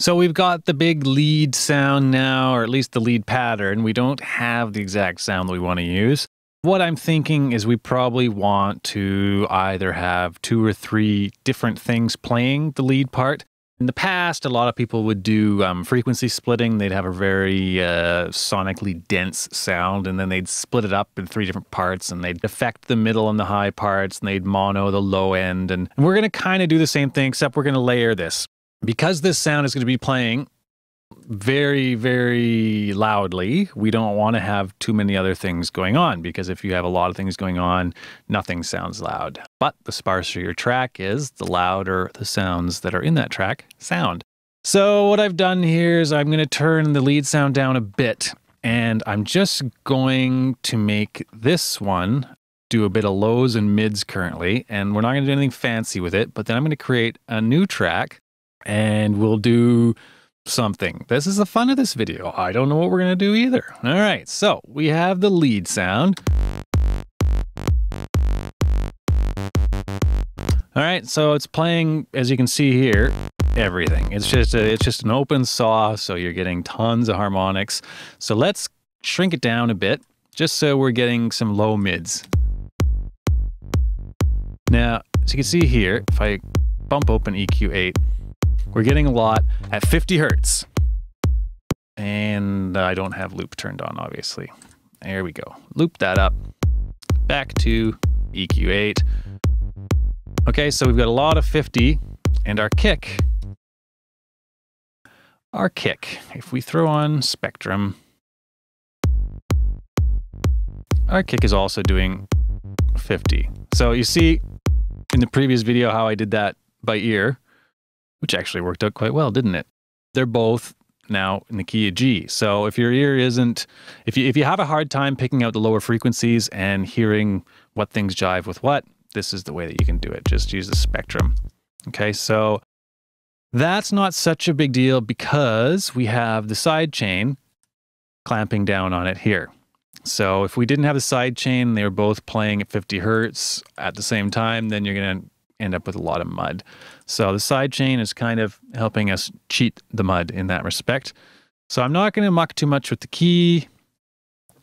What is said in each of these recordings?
So we've got the big lead sound now, or at least the lead pattern. We don't have the exact sound that we want to use. What I'm thinking is we probably want to either have two or three different things playing the lead part. In the past, a lot of people would do um, frequency splitting. They'd have a very uh, sonically dense sound, and then they'd split it up in three different parts, and they'd affect the middle and the high parts, and they'd mono the low end. And, and we're going to kind of do the same thing, except we're going to layer this because this sound is going to be playing very, very loudly, we don't want to have too many other things going on because if you have a lot of things going on, nothing sounds loud. But the sparser your track is, the louder the sounds that are in that track sound. So, what I've done here is I'm going to turn the lead sound down a bit and I'm just going to make this one do a bit of lows and mids currently. And we're not going to do anything fancy with it, but then I'm going to create a new track and we'll do something. This is the fun of this video. I don't know what we're going to do either. All right, so we have the lead sound. All right, so it's playing, as you can see here, everything. It's just a, it's just an open saw, so you're getting tons of harmonics. So let's shrink it down a bit, just so we're getting some low mids. Now, as you can see here, if I bump open EQ8, we're getting a lot at 50 hertz. And I don't have loop turned on, obviously. There we go. Loop that up. Back to EQ8. Okay, so we've got a lot of 50 and our kick. Our kick, if we throw on Spectrum, our kick is also doing 50. So you see in the previous video how I did that by ear which actually worked out quite well, didn't it? They're both now in the key of G. So if your ear isn't, if you if you have a hard time picking out the lower frequencies and hearing what things jive with what, this is the way that you can do it. Just use the spectrum. Okay, so that's not such a big deal because we have the side chain clamping down on it here. So if we didn't have the side chain, they were both playing at 50 hertz at the same time, then you're going to end up with a lot of mud. So the side chain is kind of helping us cheat the mud in that respect. So I'm not going to muck too much with the key.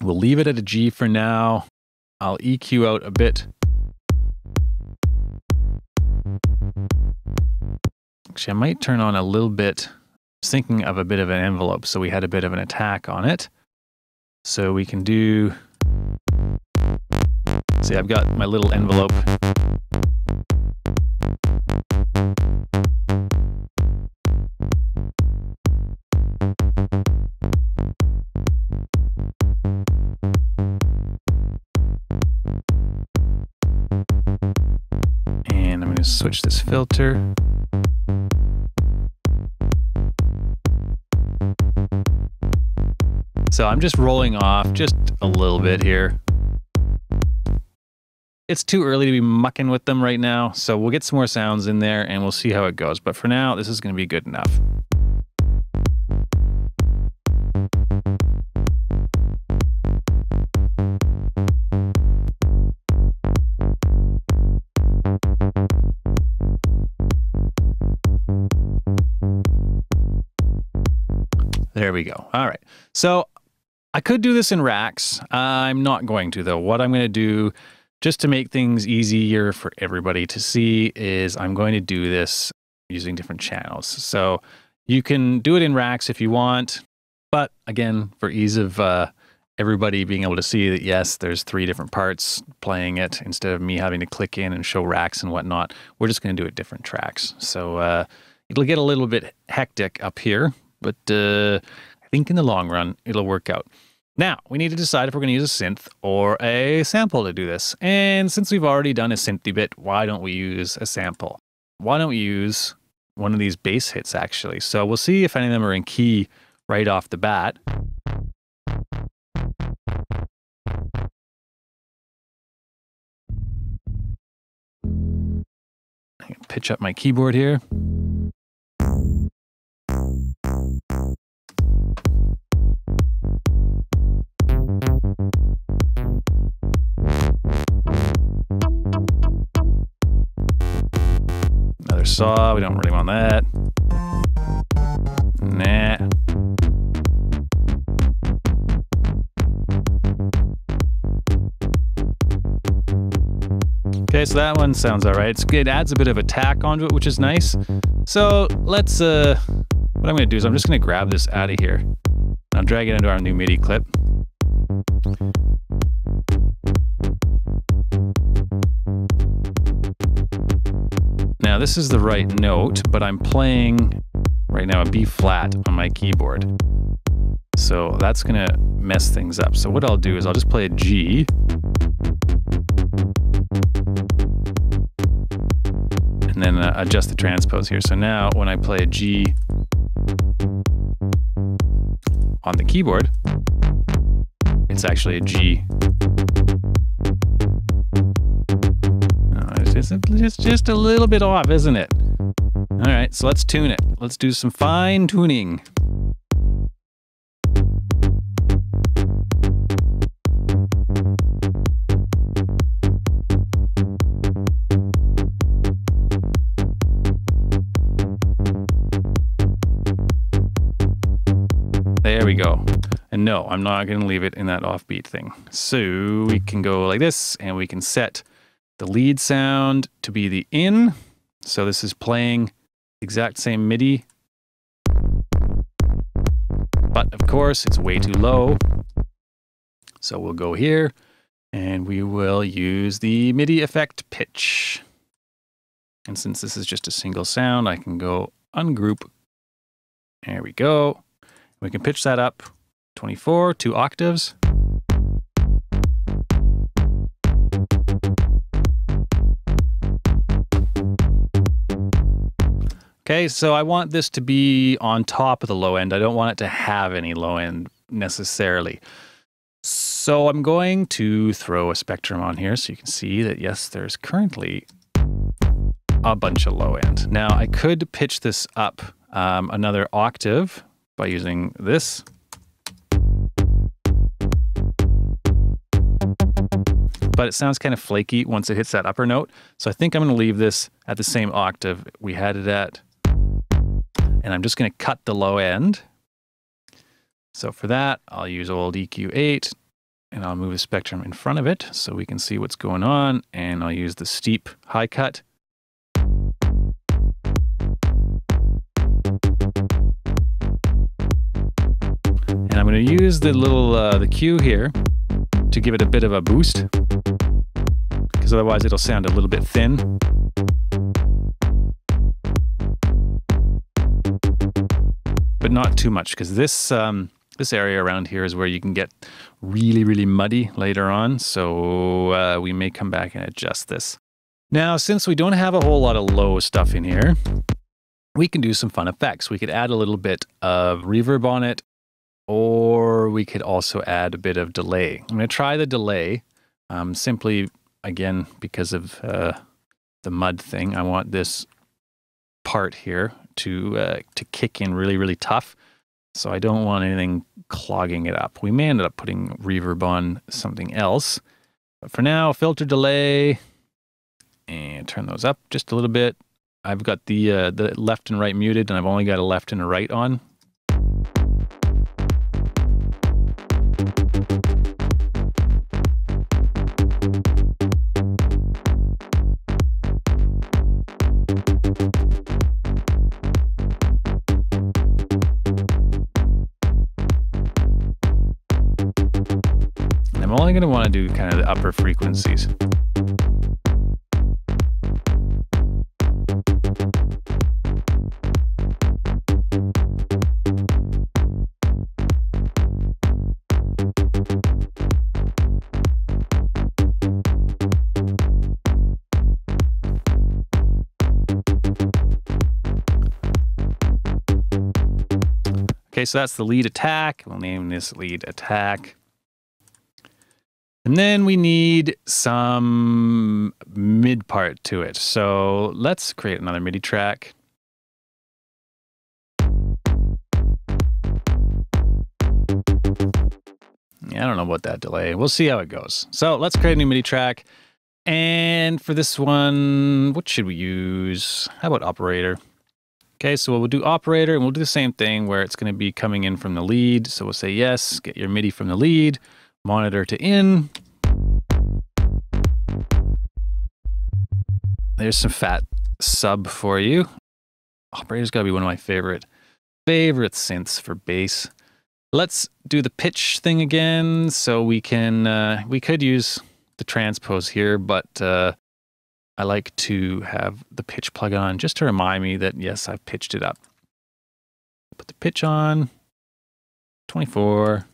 We'll leave it at a G for now. I'll EQ out a bit. Actually, I might turn on a little bit, thinking of a bit of an envelope. So we had a bit of an attack on it. So we can do, see, I've got my little envelope switch this filter. So I'm just rolling off just a little bit here. It's too early to be mucking with them right now, so we'll get some more sounds in there and we'll see how it goes. But for now, this is going to be good enough. There we go. All right. So I could do this in racks. I'm not going to, though. What I'm going to do, just to make things easier for everybody to see, is I'm going to do this using different channels. So you can do it in racks if you want. But again, for ease of uh, everybody being able to see that, yes, there's three different parts playing it instead of me having to click in and show racks and whatnot, we're just going to do it different tracks. So uh, it'll get a little bit hectic up here, but uh, I think in the long run, it'll work out. Now, we need to decide if we're going to use a synth or a sample to do this. And since we've already done a synthy bit, why don't we use a sample? Why don't we use one of these bass hits, actually? So we'll see if any of them are in key right off the bat. pitch up my keyboard here. Saw, we don't really want that. Nah. Okay, so that one sounds all right. It's, it adds a bit of attack onto it, which is nice. So let's, uh, what I'm gonna do is I'm just gonna grab this out of here. I'll drag it into our new MIDI clip. Now this is the right note, but I'm playing right now a B flat on my keyboard. So that's gonna mess things up. So what I'll do is I'll just play a G and then uh, adjust the transpose here. So now when I play a G on the keyboard, it's actually a G. it's just, just, a little bit off, isn't it? All right, so let's tune it. Let's do some fine tuning. There we go. And no, I'm not going to leave it in that offbeat thing. So we can go like this and we can set the lead sound to be the in. So this is playing exact same MIDI. But of course, it's way too low. So we'll go here and we will use the MIDI effect pitch. And since this is just a single sound, I can go ungroup. There we go. We can pitch that up 24, two octaves. Okay, so I want this to be on top of the low end. I don't want it to have any low end necessarily. So I'm going to throw a spectrum on here so you can see that yes, there's currently a bunch of low end. Now I could pitch this up um, another octave by using this. But it sounds kind of flaky once it hits that upper note. So I think I'm going to leave this at the same octave we had it at. And I'm just going to cut the low end. So for that, I'll use old EQ8 and I'll move the spectrum in front of it so we can see what's going on. And I'll use the steep high cut. And I'm going to use the little uh, the Q here to give it a bit of a boost because otherwise it'll sound a little bit thin. But not too much because this um, this area around here is where you can get really really muddy later on. So uh, we may come back and adjust this. Now, since we don't have a whole lot of low stuff in here, we can do some fun effects. We could add a little bit of reverb on it or we could also add a bit of delay. I'm going to try the delay um, simply, again, because of uh, the mud thing. I want this part here to, uh, to kick in really, really tough. So I don't want anything clogging it up. We may end up putting reverb on something else. But for now, filter delay and turn those up just a little bit. I've got the, uh, the left and right muted and I've only got a left and a right on. Going to want to do kind of the upper frequencies. Okay, so that's the lead attack. We'll name this lead attack. And then we need some mid part to it. So let's create another MIDI track. I don't know about that delay. We'll see how it goes. So let's create a new MIDI track. And for this one, what should we use? How about operator? Okay, so we'll do operator and we'll do the same thing where it's going to be coming in from the lead. So we'll say yes, get your MIDI from the lead, monitor to in. There's some fat sub for you. Operator's got to be one of my favorite, favorite synths for bass. Let's do the pitch thing again. So we can, uh, we could use the transpose here, but uh, I like to have the pitch plug on just to remind me that, yes, I've pitched it up. Put the pitch on, 24.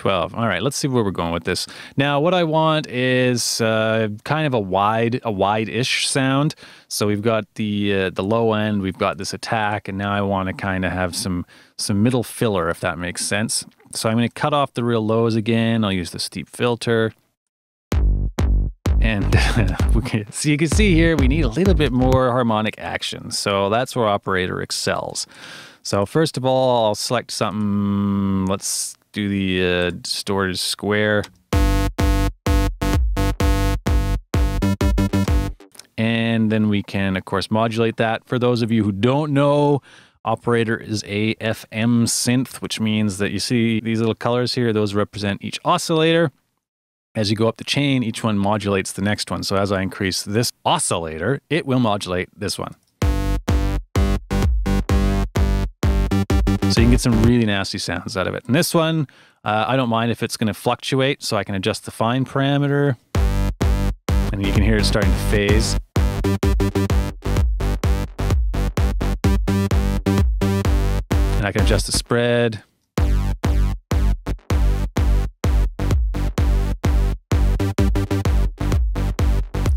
12. All right, let's see where we're going with this. Now, what I want is uh, kind of a wide, a wide-ish sound. So we've got the uh, the low end, we've got this attack, and now I want to kind of have some some middle filler, if that makes sense. So I'm going to cut off the real lows again. I'll use the steep filter. And can, so you can see here, we need a little bit more harmonic action. So that's where operator excels. So first of all, I'll select something, let's do the uh, distorted square. And then we can, of course, modulate that. For those of you who don't know, operator is a FM synth, which means that you see these little colors here, those represent each oscillator. As you go up the chain, each one modulates the next one. So as I increase this oscillator, it will modulate this one. So you can get some really nasty sounds out of it. And this one, uh, I don't mind if it's going to fluctuate, so I can adjust the fine parameter. And you can hear it starting to phase. And I can adjust the spread.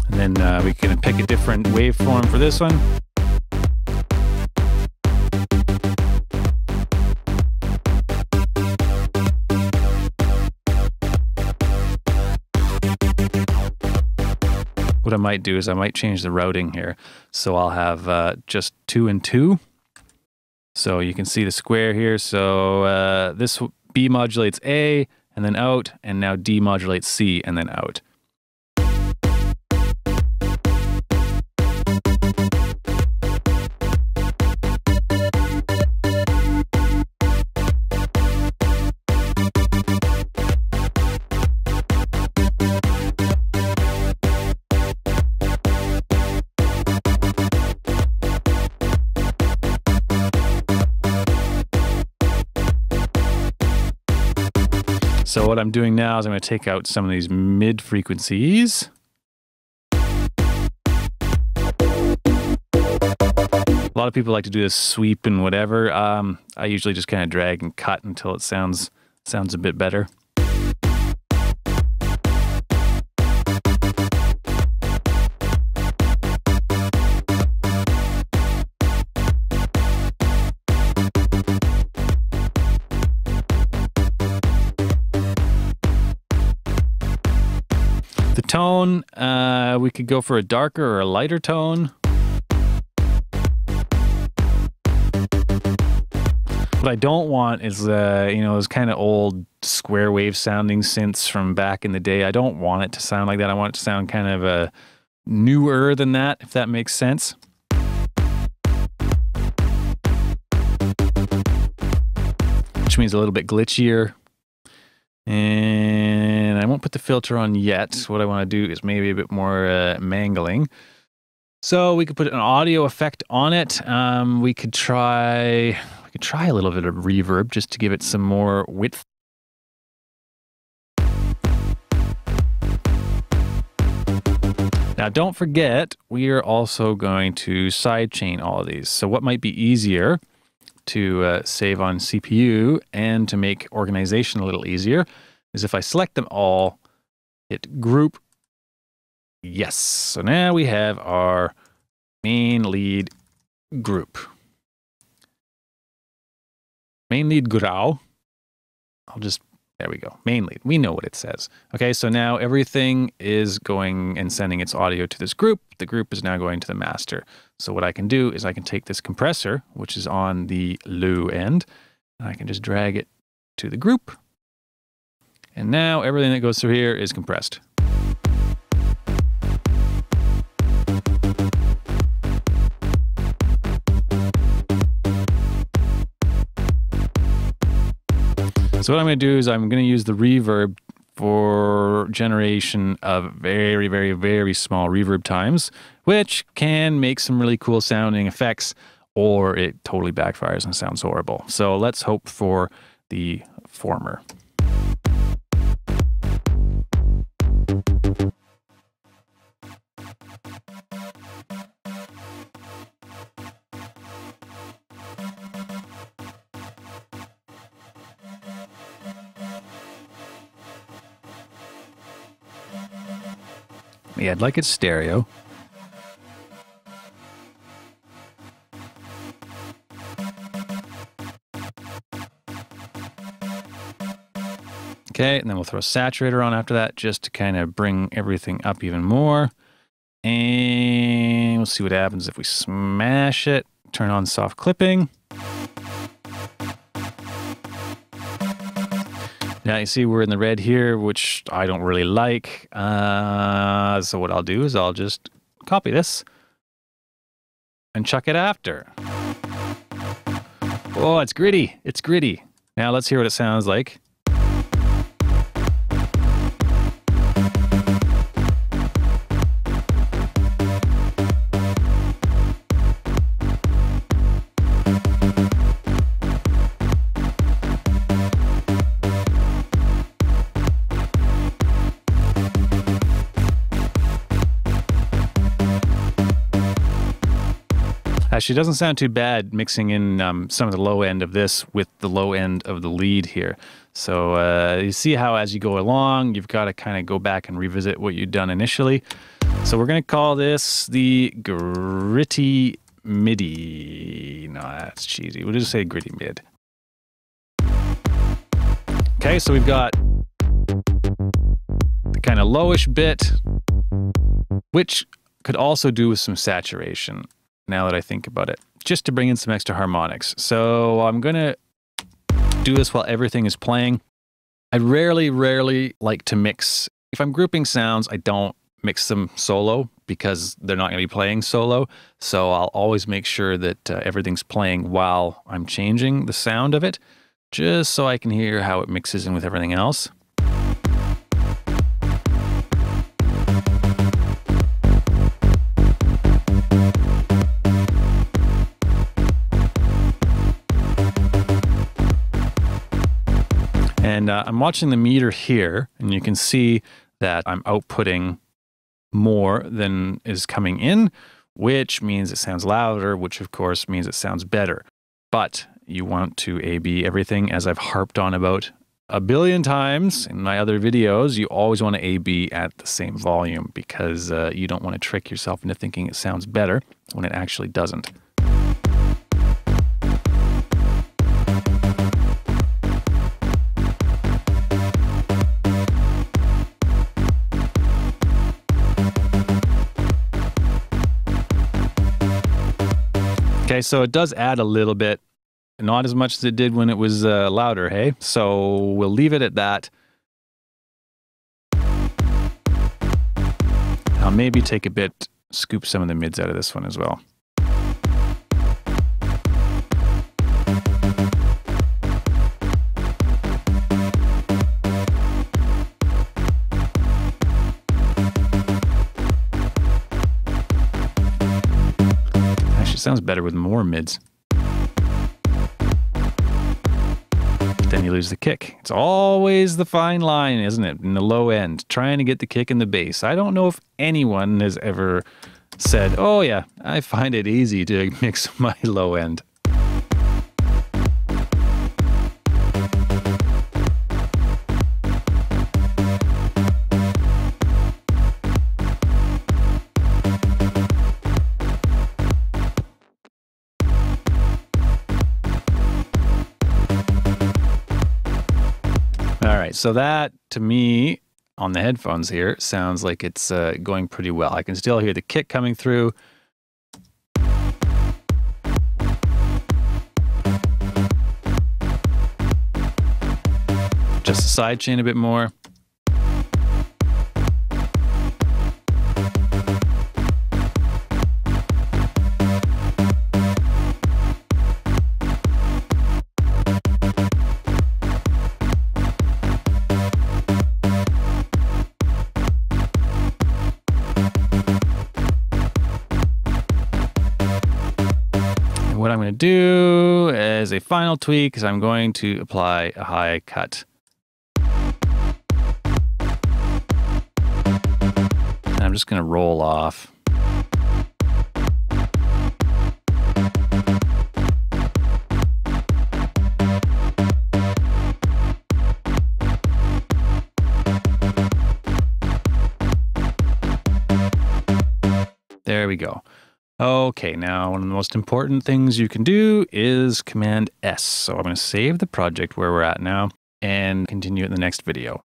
And then uh, we can pick a different waveform for this one. Might do is I might change the routing here. So I'll have uh, just two and two. So you can see the square here. So uh, this B modulates A and then out, and now D modulates C and then out. I'm doing now is I'm going to take out some of these mid frequencies. A lot of people like to do this sweep and whatever. Um, I usually just kind of drag and cut until it sounds sounds a bit better. Tone, uh, we could go for a darker or a lighter tone. What I don't want is, uh, you know, those kind of old square wave sounding synths from back in the day. I don't want it to sound like that. I want it to sound kind of uh, newer than that, if that makes sense. Which means a little bit glitchier. And I won't put the filter on yet. What I want to do is maybe a bit more uh, mangling. So we could put an audio effect on it. Um, we could try, we could try a little bit of reverb just to give it some more width. Now, don't forget, we are also going to sidechain all of these. So what might be easier to uh, save on CPU and to make organization a little easier is if I select them all, hit group. Yes. So now we have our main lead group. Main lead grau. I'll just there we go. Mainly. We know what it says. Okay, so now everything is going and sending its audio to this group. The group is now going to the master. So what I can do is I can take this compressor, which is on the low end, and I can just drag it to the group. And now everything that goes through here is compressed. So what I'm going to do is I'm going to use the reverb for generation of very, very, very small reverb times, which can make some really cool sounding effects, or it totally backfires and sounds horrible. So let's hope for the former. Yeah, I'd like it stereo. Okay, and then we'll throw a saturator on after that just to kind of bring everything up even more. And we'll see what happens if we smash it. Turn on soft clipping. Now you see we're in the red here, which I don't really like. Uh, so what I'll do is I'll just copy this and chuck it after. Oh, it's gritty. It's gritty. Now let's hear what it sounds like. Actually, doesn't sound too bad mixing in um, some of the low end of this with the low end of the lead here. So uh, you see how as you go along, you've got to kind of go back and revisit what you've done initially. So we're going to call this the gritty MIDI. No, that's cheesy. We'll just say gritty mid. Okay, so we've got the kind of lowish bit, which could also do with some saturation now that I think about it, just to bring in some extra harmonics. So I'm going to do this while everything is playing. I rarely, rarely like to mix. If I'm grouping sounds, I don't mix them solo because they're not going to be playing solo. So I'll always make sure that uh, everything's playing while I'm changing the sound of it, just so I can hear how it mixes in with everything else. And uh, I'm watching the meter here, and you can see that I'm outputting more than is coming in, which means it sounds louder, which of course means it sounds better. But you want to A-B everything, as I've harped on about a billion times in my other videos, you always want to A-B at the same volume because uh, you don't want to trick yourself into thinking it sounds better when it actually doesn't. Okay, so it does add a little bit, not as much as it did when it was uh, louder, hey? So we'll leave it at that. I'll maybe take a bit, scoop some of the mids out of this one as well. Sounds better with more mids. Then you lose the kick. It's always the fine line, isn't it? In the low end, trying to get the kick in the bass. I don't know if anyone has ever said, oh, yeah, I find it easy to mix my low end. Right, so that to me on the headphones here sounds like it's uh, going pretty well. I can still hear the kick coming through. Just the side chain a bit more. What I'm going to do as a final tweak is I'm going to apply a high cut. And I'm just going to roll off. There we go. Okay, now one of the most important things you can do is Command S. So I'm going to save the project where we're at now and continue in the next video.